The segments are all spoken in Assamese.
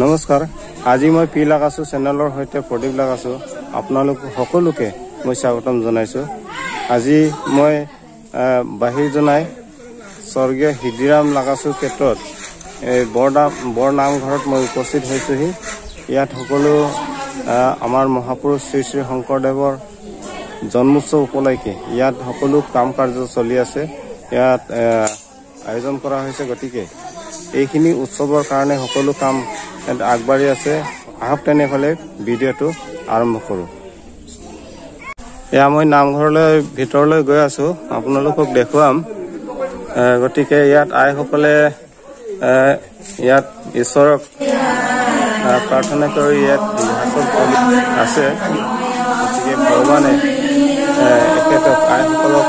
নমস্কাৰ। আজি মই পি লাগাছোঁ চেনেলৰ সৈতে প্ৰদীপ লাগাছোঁ। আপোনালোক সকলোকে মই স্বাগতম জনাইছোঁ। আজি মই বাহিৰ জনাই স্বৰ্গীয় হিদিৰাম লাগাছোঁ ক্ষেত্ৰত এই বৰনাম বৰ নামঘৰত মই উপস্থিত হৈছোঁহি। ইয়াত সকলো আমাৰ মহাপুৰুষ শ্ৰী শ্ৰী শংকৰদেৱৰ জন্মোৎসৱ উপলক্ষে ইয়াত সকলো কাম কাৰ্য চলি আছে। ইয়াত আয়োজন কৰা হৈছে গতিকে এইখিনি উৎসৱৰ কাৰণে সকলো কাম আগবাঢ়ি আছে। আহক তেনেহ'লে ভিডিঅ'টো আৰম্ভ কৰোঁ। এয়া মই নামঘৰলৈ ভিতৰলৈ গৈ আছোঁ। আপোনালোকক দেখুৱাম। গতিকে ইয়াত আইসকলে ইয়াত ঈশ্বৰক প্ৰাৰ্থনা কৰি ইয়াত আছে। গতিকে ভগৱানে এখেতক আইসকলক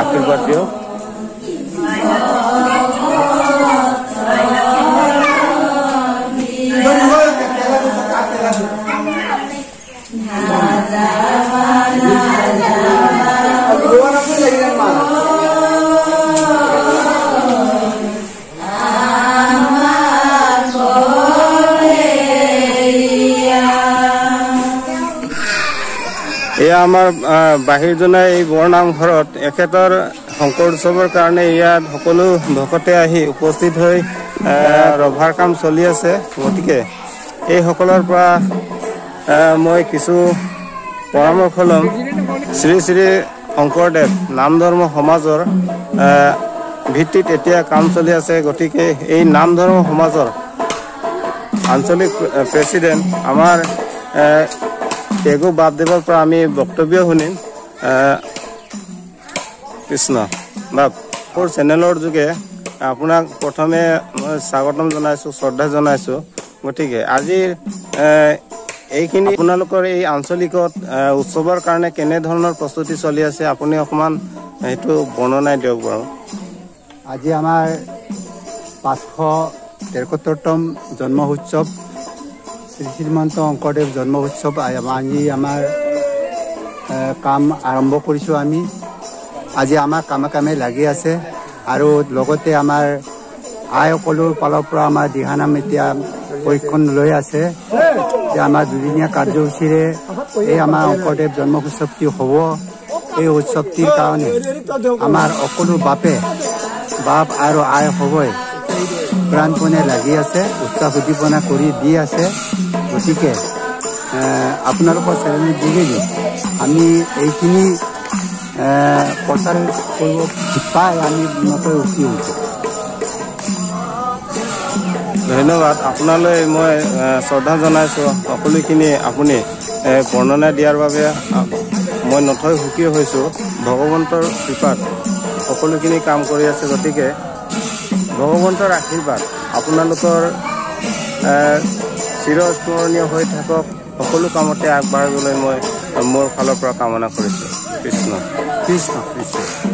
আশীৰ্বাদ দিয়ক। এয়া আমাৰ বাহিৰজনাই এই বৰনামঘৰত এখেতৰ শংকৰ উৎসৱৰ কাৰণে ইয়াত সকলো ভকতে আহি উপস্থিত হৈ ৰভাৰ কাম চলি আছে। গতিকে এইসকলৰ পৰা মই কিছু পৰামৰ্শ ল'ম। শ্ৰী শ্ৰী শংকৰদেৱ নাম ধৰ্ম সমাজৰ ভিত্তিত এতিয়া কাম চলি আছে। গতিকে এই নাম ধৰ্ম সমাজৰ আঞ্চলিক প্ৰেচিডেণ্ট আমাৰ টেগু বাপদেৱৰ পৰা আমি বক্তব্য শুনিম। কৃষ্ণ বাপ মোৰ চেনেলৰ যোগে আপোনাক প্ৰথমে মই স্বাগতম জনাইছোঁ শ্ৰদ্ধা জনাইছোঁ। গতিকে আজিৰ এইখিনি আপোনালোকৰ এই আঞ্চলিকত উৎসৱৰ কাৰণে কেনেধৰণৰ প্ৰস্তুতি চলি আছে আপুনি অকণমান সেইটো বৰ্ণনাই দিয়ক বাৰু। আজি আমাৰ পাঁচশ তেৰসত্তৰতম জন্ম উৎসৱ। শ্ৰী শ্ৰীমন্ত শংকৰদেৱ জন্ম উৎসৱ আজি আমাৰ কাম আৰম্ভ কৰিছোঁ আমি। আজি আমাৰ কামে কামে লাগি আছে। আৰু লগতে আমাৰ আইসকলৰ ফালৰ পৰা আমাৰ দিহানাম এতিয়া প্ৰশিক্ষণ লৈ আছে। যে আমাৰ দুদিনীয়া কাৰ্যসূচীৰে এই আমাৰ শংকৰদেৱ জন্ম উৎসৱটি হ'ব। এই উৎসৱটিৰ কাৰণে আমাৰ সকলো বাপে বাপ আৰু আই হ'বই প্ৰাণপণে লাগি আছে। উৎসাহ উদ্দীপনা কৰি দি আছে। গতিকে আপোনালোকৰ চেনেলৰ যোগেদি আমি এইখিনি প্ৰচাৰ কৰিব পাই আমি নকৈ উঠি হৈছোঁ ধন্যবাদ। আপোনালৈ মই শ্ৰদ্ধা জনাইছোঁ। সকলোখিনি আপুনি বৰ্ণনা দিয়াৰ বাবে মই নথৈ সুখী হৈছোঁ। ভগৱন্তৰ কৃপাত সকলোখিনি কাম কৰি আছে। গতিকে ভগৱন্তৰ আশীৰ্বাদ আপোনালোকৰ চিৰস্মৰণীয় হৈ থাকক। সকলো কামতে আগবাঢ়িবলৈ মই মোৰ ফালৰ পৰা কামনা কৰিছোঁ। কৃষ্ণ। কৃষ্ণ কৃষ্ণ।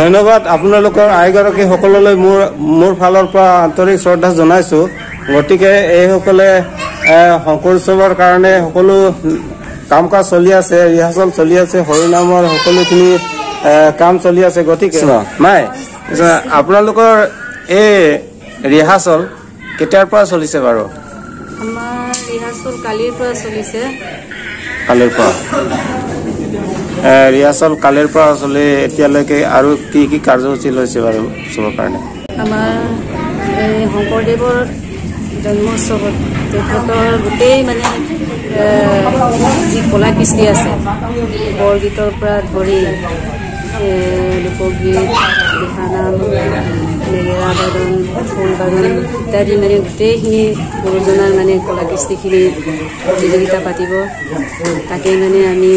ধন্যবাদ আপোনালোকৰ আইগৰাকী সকললৈ মোৰ মোৰ ফালৰ পৰা আন্তৰিক শ্ৰদ্ধা জনাইছো। গতিকে এইসকলে শংকৰ উৎসৱৰ কাৰণে সকলো কাম কাজ চলি আছে ৰিহাৰ্চল চলি আছে হৰিনামৰ সকলোখিনি কাম চলি আছে গতিকে নাই আপোনালোকৰ এই ৰিহাৰ্চল কেতিয়াৰ পৰা চলিছে বাৰু? আমাৰ ৰিহাৰ্চল কালিৰ পৰা চলিছে। কালিৰ পৰা। ৰিহাৰ্চল কালিৰ পৰা চলি এতিয়ালৈকে আৰু কি কি কাৰ্যসূচী লৈছে বাৰু উৎসৱৰ কাৰণে? আমাৰ শংকৰদেৱৰ জন্মোৎসৱত তেখেতৰ গোটেই মানে যি কলা কৃষ্টি আছে বৰগীতৰ পৰা ধৰি লোকগীত দিহানাম নেগেৰা বাদন খোল বাদন ইত্যাদি মানে গোটেইখিনি গুৰুজনাৰ মানে কলা কৃষ্টিখিনি প্ৰতিযোগিতা পাতিব তাকে মানে আমি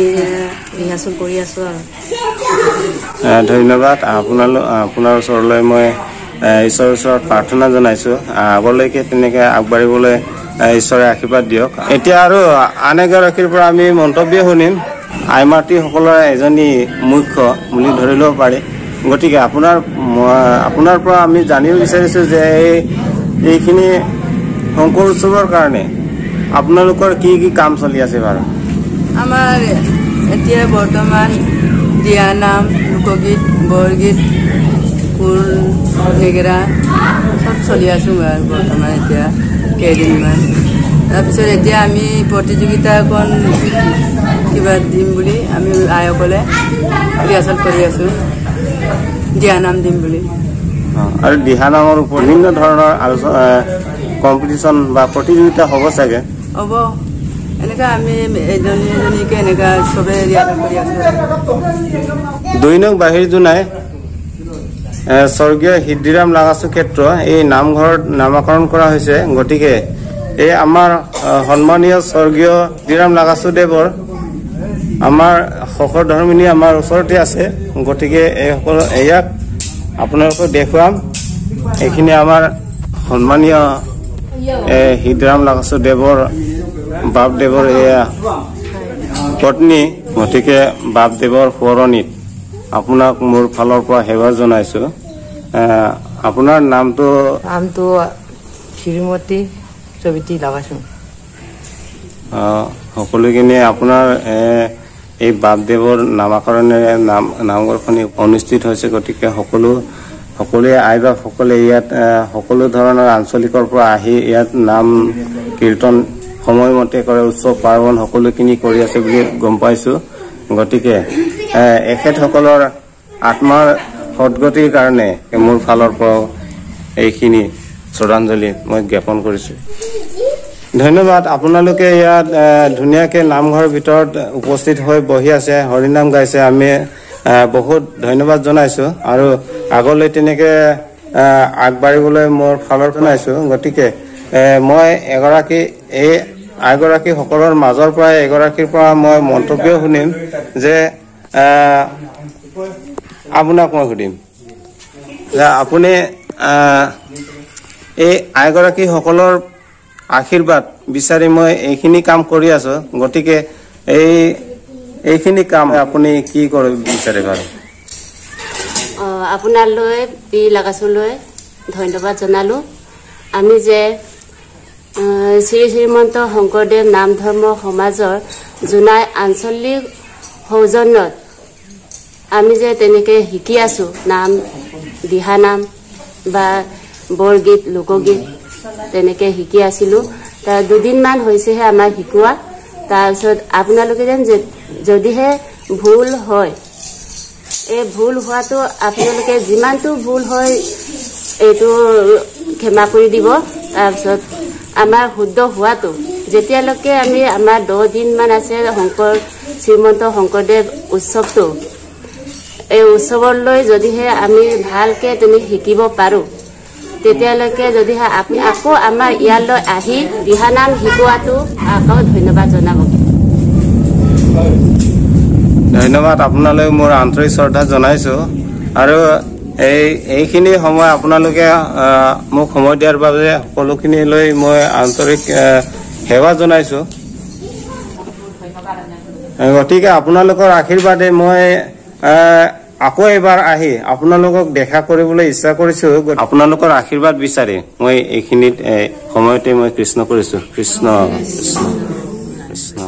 ৰিহাৰ্চল কৰি আছোঁ আৰু ধন্যবাদ। আপোনালোক আপোনাৰ ওচৰলৈ মই ঈশ্বৰৰ ওচৰত প্ৰাৰ্থনা জনাইছোঁ। আগলৈকে তেনেকৈ আগবাঢ়িবলৈ ঈশ্বৰে আশীৰ্বাদ দিয়ক। এতিয়া আৰু আন এগৰাকীৰ পৰা আমি মন্তব্য শুনিম। আইমাতৃসকলৰ এজনী মুখ্য বুলি ধৰি ল'ব পাৰি। গতিকে আপোনাৰ আপোনাৰ পৰা আমি জানিব বিচাৰিছোঁ যে এই এইখিনি শংকৰ উৎসৱৰ কাৰণে আপোনালোকৰ কি কি কাম চলি আছে বাৰু? আমাৰ এতিয়া বৰ্তমান দিয়ানাম লোকগীত বৰগীত খোল নেগেৰা চব চলি আছোঁ আৰু বৰ্তমান এতিয়া কেইদিনমান। তাৰপিছত এতিয়া আমি প্ৰতিযোগিতা অকণ কিবা দিম বুলি আমি আইসকলে ৰিহাৰ্চল কৰি আছোঁ। দিয়ানাম দিম বুলি। আৰু দিহানামৰ ওপৰত বিভিন্ন ধৰণৰ আলোচনা কম্পিটিশ্যন বা প্ৰতিযোগিতা হ'ব চাগে? হ'ব। এনেকুৱা আমি এজনী এজনীকে চবে কৰি আছোঁ দৈনিক বাহিৰ জোনাই স্বৰ্গীয় সিদ্ধিৰাম লাগাচু ক্ষেত্ৰ এই নামঘৰত নামাকৰণ কৰা হৈছে। গতিকে এই আমাৰ সন্মানীয় স্বৰ্গীয় সিদ্ধিৰাম লাগাচু দেৱৰ আমাৰ শকৰ ধৰ্মিনী আমাৰ ওচৰতে আছে। গতিকে এই সকলো ইয়াক আপোনালোকক দেখুৱাম। এইখিনি আমাৰ সন্মানীয় এ, সিদ্ধিৰাম লাগাচু দেৱৰ বাপদেৱৰ এয়া পত্নী গতিকে বাপদেৱৰ সোঁৱৰণিত আপোনাক মোৰ ফালৰ পৰা সেৱা জনাইছো। আপোনাৰ নামটো? নামটো শ্ৰীমতী সবিতি লগাইছোঁ। আহ, সকলোখিনি আপোনাৰ এই বাপদেৱৰ নামাকৰণেৰে নাম নামঘৰখনি অনুষ্ঠিত হৈছে গতিকে সকলো সকলোৱে আই বাপসকলে ইয়াত সকলো ধৰণৰ আঞ্চলিকৰ পৰা আহি ইয়াত নাম কীৰ্তন সময়মতে কৰে উৎসৱ পাৰ্বণ সকলোখিনি কৰি আছে বুলি গম পাইছোঁ। গতিকে এখেতসকলৰ আত্মাৰ সদগতিৰ কাৰণে মোৰ ফালৰ পৰাও এইখিনি শ্ৰদ্ধাঞ্জলি মই জ্ঞাপন কৰিছোঁ। ধন্যবাদ। আপোনালোকে ইয়াত ধুনীয়াকৈ নামঘৰৰ ভিতৰত উপস্থিত হৈ বহি আছে হৰিনাম গাইছে। আমি বহুত ধন্যবাদ জনাইছোঁ। আৰু আগলৈ তেনেকৈ আগবাঢ়িবলৈ মোৰ ফালৰ জনাইছোঁ। গতিকে মই এগৰাকী এই আইগৰাকীসকলৰ মাজৰ পৰাই এগৰাকীৰ পৰা মই মন্তব্য শুনিম যে আপোনাক মই সুধিম। যে আপুনি এই আইগৰাকীসকলৰ আশীৰ্বাদ বিচাৰি মই এইখিনি কাম কৰি আছো। গতিকে এই এইখিনি কাম আপুনি কি কৰিব বিচাৰে বাৰু? আপোনালৈ পি লাগাচলৈ ধন্যবাদ জনালোঁ। আমি যে শ্ৰী শ্ৰীমন্ত শংকৰদেৱ নাম ধৰ্ম সমাজৰ জোনাই আঞ্চলিক সৌজন্যত আমি যে তেনেকৈ শিকি আছোঁ নাম দিহানাম বা বৰগীত লোকগীত। তেনেকৈ শিকি আছিলোঁ। তাৰ দুদিনমান হৈছেহে আমাৰ শিকোৱা। তাৰপিছত আপোনালোকে যেন যদিহে ভুল হয় এই ভুল হোৱাটো আপোনালোকে যিমানটো ভুল হয় এইটো ক্ষমা কৰি দিব। তাৰপিছত আমাৰ শুদ্ধ হোৱাটো। যেতিয়ালৈকে আমি আমাৰ দহ দিনমান আছে শংকৰ শ্ৰীমন্ত শংকৰদেৱ উৎসৱটো এই উৎসৱলৈ যদিহে আমি ভালকৈ তুমি শিকিব পাৰোঁ তেতিয়ালৈকে যদিহে আপুনি আকৌ আমাৰ ইয়ালৈ আহি দিহানাম শিকোৱাটো আকৌ ধন্যবাদ জনাব। ধন্যবাদ আপোনালৈ মোৰ আন্তৰিক শ্ৰদ্ধা জনাইছোঁ। আৰু এই এইখিনি সময় আপোনালোকে মোক সময় দিয়াৰ বাবে সকলোখিনিলৈ মই আন্তৰিক সেৱা জনাইছোঁ। গতিকে আপোনালোকৰ আশীৰ্বাদে মই আকৌ এবাৰ আহি আপোনালোকক দেখা কৰিবলৈ ইচ্ছা কৰিছোঁ আপোনালোকৰ আশীৰ্বাদ বিচাৰি মই এইখিনিত সময়তে মই কৃষ্ণ কৰিছোঁ। কৃষ্ণ কৃষ্ণ কৃষ্ণ